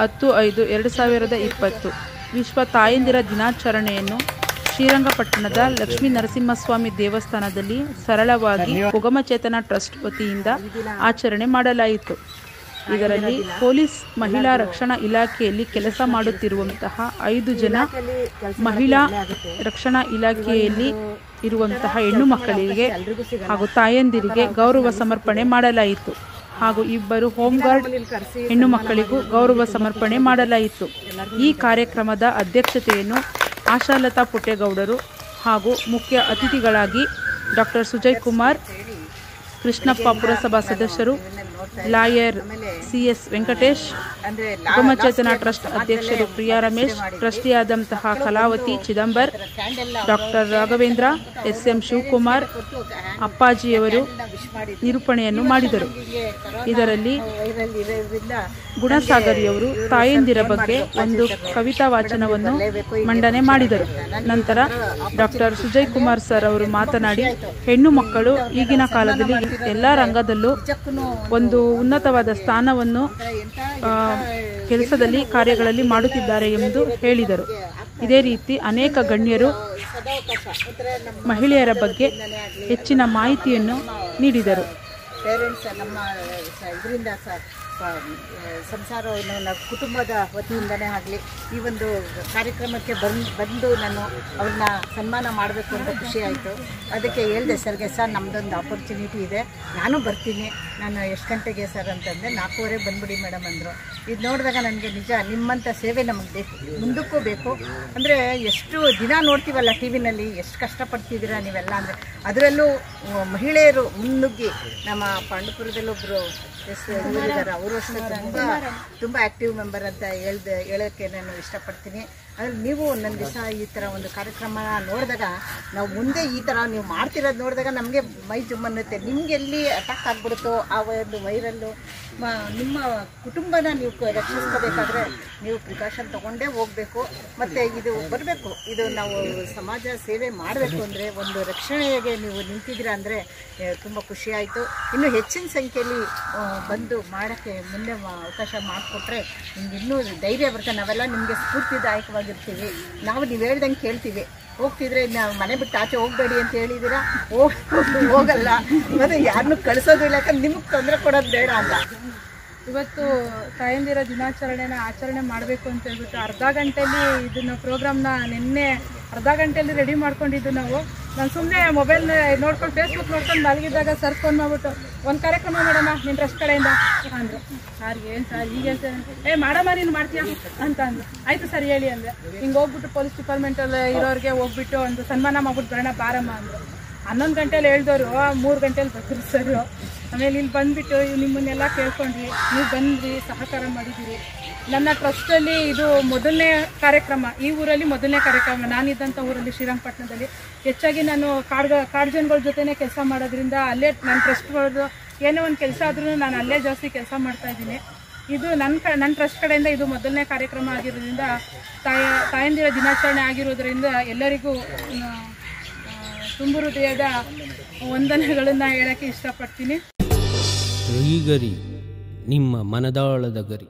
ಹತ್ತು ಐದು ಎರಡು ಸಾವಿರದ ಇಪ್ಪತ್ತು. ವಿಶ್ವ ತಾಯಂದಿರ ದಿನಾಚರಣೆಯನ್ನು ಶ್ರೀರಂಗಪಟ್ಟಣದ ಲಕ್ಷ್ಮೀ ನರಸಿಂಹಸ್ವಾಮಿ ದೇವಸ್ಥಾನದಲ್ಲಿ ಸರಳವಾಗಿ ಉಗಮಚೇತನ ಟ್ರಸ್ಟ್ ವತಿಯಿಂದ ಆಚರಣೆ ಮಾಡಲಾಯಿತು. ಇದರಲ್ಲಿ ಪೊಲೀಸ್ ಮಹಿಳಾ ರಕ್ಷಣಾ ಇಲಾಖೆಯಲ್ಲಿ ಕೆಲಸ ಮಾಡುತ್ತಿರುವಂತಹ ಐದು ಜನ ಮಹಿಳಾ ರಕ್ಷಣಾ ಇಲಾಖೆಯಲ್ಲಿ ಇರುವಂತಹ ಹೆಣ್ಣು ಮಕ್ಕಳಿಗೆ ಹಾಗೂ ತಾಯಂದಿರಿಗೆ ಗೌರವ ಸಮರ್ಪಣೆ ಮಾಡಲಾಯಿತು. ಹಾಗೂ ಇಬ್ಬರು ಹೋಮ್ಗಾರ್ಡ್ ಹೆಣ್ಣು ಮಕ್ಕಳಿಗೂ ಗೌರವ ಸಮರ್ಪಣೆ ಮಾಡಲಾಯಿತು. ಈ ಕಾರ್ಯಕ್ರಮದ ಅಧ್ಯಕ್ಷತೆಯನ್ನು ಆಶಾಲತಾ ಪುಟ್ಟೇಗೌಡರು ಹಾಗೂ ಮುಖ್ಯ ಅತಿಥಿಗಳಾಗಿ ಡಾಕ್ಟರ್ ಸುಜಯ್ ಕುಮಾರ್, ಕೃಷ್ಣಪ್ಪ ಪುರಸಭಾ ಸದಸ್ಯರು, lawyer C S Venkatesh Ugamachetana trust ಅಧ್ಯಕ್ಷರು Priya Ramesh ಟ್ರಸ್ಟಿಯಾದಂತಹ Kalavathi Chidambar doctor Raghavendra S M Shivakumar ಅಪ್ಪಾಜಿಯವರು ನಿರೂಪಣೆಯನ್ನು ಮಾಡಿದರು. ಇದರಲ್ಲಿ ಗುಣಸಾಗರಿಯವರು ತಾಯಂದಿರ ಬಗ್ಗೆ ಒಂದು ಕವಿತಾ ವಾಚನವನ್ನು ಮಂಡನೆ ಮಾಡಿದರು. ನಂತರ ಡಾಕ್ಟರ್ ಸುಜಯ್ ಕುಮಾರ್ ಸರ್ ಅವರು ಮಾತನಾಡಿ ಹೆಣ್ಣು ಮಕ್ಕಳು ಈಗಿನ ಕಾಲದಲ್ಲಿ ಎಲ್ಲ ರಂಗದಲ್ಲೂ ಒಂದು ಉನ್ನತವಾದ ಸ್ಥಾನವನ್ನು ಕೆಲಸದಲ್ಲಿ ಕಾರ್ಯಗಳಲ್ಲಿ ಮಾಡುತ್ತಿದ್ದಾರೆ ಎಂದು ಹೇಳಿದರು. ಇದೇ ರೀತಿ ಅನೇಕ ಗಣ್ಯರು ಮಹಿಳೆಯರ ಬಗ್ಗೆ ಹೆಚ್ಚಿನ ಮಾಹಿತಿಯನ್ನು ನೀಡಿದರು. ಸಂಸಾರವನ್ನು ನನ್ನ ಕುಟುಂಬದ ವತಿಯಿಂದನೇ ಆಗಲಿ, ಈ ಒಂದು ಕಾರ್ಯಕ್ರಮಕ್ಕೆ ಬಂದು ಬಂದು ನಾನು ಅವ್ರನ್ನ ಸನ್ಮಾನ ಮಾಡಬೇಕು ಅಂತ ಖುಷಿ ಆಯಿತು. ಅದಕ್ಕೆ ಹೇಳಿದೆ ಸರ್ಗೆ ಸರ್ ನಮ್ಮದೊಂದು ಆಪರ್ಚುನಿಟಿ ಇದೆ. ನಾನು ಬರ್ತೀನಿ. ನಾನು ಎಷ್ಟು ಗಂಟೆಗೆ ಸರ್? ಅಂತಂದರೆ, ನಾಲ್ಕೂವರೆ ಬಂದ್ಬಿಡಿ ಮೇಡಮ್ ಅಂದರು. ಇದು ನೋಡಿದಾಗ ನನಗೆ ನಿಜ ನಿಮ್ಮಂಥ ಸೇವೆ ನಮಗೆ ಬೇಕು, ಮುಂದಕ್ಕೂ ಬೇಕು. ಅಂದರೆ ಎಷ್ಟು ದಿನ ನೋಡ್ತೀವಲ್ಲ ಟಿ ವಿನಲ್ಲಿ, ಎಷ್ಟು ಕಷ್ಟಪಡ್ತಿದ್ದೀರಾ ನೀವೆಲ್ಲ ಅಂದರೆ, ಅದರಲ್ಲೂ ಮಹಿಳೆಯರು ಮುನ್ನುಗ್ಗಿ ನಮ್ಮ ಪಾಂಡುಪುರದಲ್ಲೊಬ್ಬರು ಅವರು ಅಷ್ಟೇ ತುಂಬ ತುಂಬ ಆ್ಯಕ್ಟಿವ್ ಮೆಂಬರ್ ಅಂತ ಹೇಳ್ದೆ ಹೇಳೋಕ್ಕೆ ನಾನು ಇಷ್ಟಪಡ್ತೀನಿ. ಅದ್ರಲ್ಲಿ ನೀವು ನನ್ ದಿವಸ ಈ ಥರ ಒಂದು ಕಾರ್ಯಕ್ರಮ ನೋಡಿದಾಗ ನಾವು ಮುಂದೆ ಈ ಥರ ನೀವು ಮಾಡ್ತಿರೋದು ನೋಡಿದಾಗ ನಮಗೆ ಮೈ ಜುಮ್ಮನ್ನುತ್ತೆ. ನಿಮ್ಗೆ ಎಲ್ಲಿ ಅಟ್ಯಾಕ್ ಆಗಿಬಿಡುತ್ತೋ ಆ ಒಂದು ವೈರಲ್ಲು ನಿಮ್ಮ ಕುಟುಂಬನ ನೀವು ರಕ್ಷಿಸ್ಕೋಬೇಕಾದ್ರೆ ನೀವು ಪ್ರಿಕಾಷನ್ ತಗೊಂಡೇ ಹೋಗಬೇಕು. ಮತ್ತು ಇದು ಬರಬೇಕು. ಇದು ನಾವು ಸಮಾಜ ಸೇವೆ ಮಾಡಬೇಕು ಅಂದರೆ ಒಂದು ರಕ್ಷಣೆಗೆ ನೀವು ನಿಂತಿದ್ದೀರಾ ಅಂದರೆ ತುಂಬ ಖುಷಿ ಆಯಿತು. ಇನ್ನು ಹೆಚ್ಚಿನ ಸಂಖ್ಯೆಯಲ್ಲಿ ಬಂದು ಮಾಡೋಕ್ಕೆ ಮುಂದೆ ಅವಕಾಶ ಮಾಡಿಕೊಟ್ರೆ ನಿಮ್ಗೆ ಇನ್ನೂ ಧೈರ್ಯ ಬರ್ತಾ ನಾವೆಲ್ಲ ನಿಮಗೆ ಸ್ಫೂರ್ತಿದಾಯಕವಾಗಿರ್ತೀವಿ. ನಾವು ನೀವು ಹೇಳ್ದಂಗೆ ಕೇಳ್ತೀವಿ. ಹೋಗ್ತಿದ್ರೆ ನಾವು ಮನೆ ಬಿಟ್ಟು ಆಚೆ ಹೋಗಬೇಡಿ ಅಂತ ಹೇಳಿದ್ದೀರಾ ಹೋಗಿ ಹೋಗಲ್ಲ. ಮತ್ತು ಯಾರನ್ನೂ ಕಳಿಸೋದಿಲ್ಲ ಯಾಕಂದ್ರೆ ನಿಮಗೆ ತೊಂದರೆ ಕೊಡೋದು ಬೇಡ ಅಂತ. ಇವತ್ತು ತಾಯಂದಿರ ದಿನಾಚರಣೆನ ಆಚರಣೆ ಮಾಡಬೇಕು ಅಂತ ಹೇಳ್ಬಿಟ್ಟು ಅರ್ಧ ಗಂಟೆಯಲ್ಲಿ ಇದನ್ನು ಪ್ರೋಗ್ರಾಮ್ನ ನಿನ್ನೆ ಅರ್ಧ ಗಂಟೆಯಲ್ಲಿ ರೆಡಿ ಮಾಡ್ಕೊಂಡಿದ್ದು ನಾವು. ನಾನು ಸುಮ್ಮನೆ ಮೊಬೈಲ್ ನೋಡ್ಕೊಂಡು ಫೇಸ್ಬುಕ್ ನೋಡ್ಕೊಂಡು ಮಲಗಿದ್ದಾಗ ಸರ್ ಫೋನ್ ಮಾಡ್ಬಿಟ್ಟು, ಒಂದು ಕಾರ್ಯಕ್ರಮ ಮಾಡೋಣ ನಿನ್ನ ರೆಸ್ಟ್ ಕಡೆಯಿಂದ? ಅಂದರು. ಸರ್ ಏನು ಸರ್ ಈಗ ಸರ್ ಏ, ಮಾಡಮ್ಮ, ನೀನು ಮಾಡ್ತೀಯಾ? ಅಂತ ಅಂದ್ರು. ಆಯಿತು ಸರ್ ಹೇಳಿ ಅಂದರೆ. ಹಿಂಗೆ ಹೋಗ್ಬಿಟ್ಟು ಪೊಲೀಸ್ ಡಿಪಾರ್ಟ್ಮೆಂಟಲ್ಲಿ ಇರೋರಿಗೆ ಹೋಗ್ಬಿಟ್ಟು ಒಂದು ಸನ್ಮಾನ ಮಾಡ್ಬಿಟ್ಟು ಬರೋಣ, ಬಾರಮ್ಮ ಅಂದರು. ಹನ್ನೊಂದು ಗಂಟೆಲಿ ಹೇಳ್ದವರು ಮೂರು ಗಂಟೆಲಿ ಬರ್ತೀರಿ ಸರ್. ಆಮೇಲೆ ಇಲ್ಲಿ ಬಂದುಬಿಟ್ಟು ನಿಮ್ಮನ್ನೆಲ್ಲ ಕೇಳ್ಕೊಂಡ್ರಿ, ನೀವು ಬಂದ್ರಿ, ಸಹಕಾರ ಮಾಡಿದ್ದೀರಿ. ನನ್ನ ಟ್ರಸ್ಟಲ್ಲಿ ಇದು ಮೊದಲನೇ ಕಾರ್ಯಕ್ರಮ, ಈ ಊರಲ್ಲಿ ಮೊದಲನೇ ಕಾರ್ಯಕ್ರಮ. ನಾನಿದ್ದಂಥ ಊರಲ್ಲಿ ಶ್ರೀರಂಗಪಟ್ಟಣದಲ್ಲಿ ಹೆಚ್ಚಾಗಿ ನಾನು ಕಾಡ್ಗ ಕಾಡು ಜೊತೆನೇ ಕೆಲಸ ಮಾಡೋದ್ರಿಂದ ಅಲ್ಲೇ ನನ್ನ ಟ್ರಸ್ಟ್ಗಳದ್ದು ಏನೋ ಒಂದು ಕೆಲಸ ಆದ್ರೂ ನಾನು ಅಲ್ಲೇ ಜಾಸ್ತಿ ಕೆಲಸ ಮಾಡ್ತಾ ಇದ್ದೀನಿ. ಇದು ನನ್ನ ಕ ನನ್ನ ಟ್ರಸ್ಟ್ ಕಡೆಯಿಂದ ಇದು ಮೊದಲನೇ ಕಾರ್ಯಕ್ರಮ ಆಗಿರೋದ್ರಿಂದ, ತಾಯ, ತಾಯಂದಿರ ದಿನಾಚರಣೆ ಆಗಿರೋದ್ರಿಂದ ಎಲ್ಲರಿಗೂ ತುಂಬು ಹೃದಯದ ವಂದನೆಗಳನ್ನು ಹೇಳೋಕ್ಕೆ ಇಷ್ಟಪಡ್ತೀನಿ. ಗರಿ ನಿಮ್ಮ ಮನದಾಳದ ಗರಿ.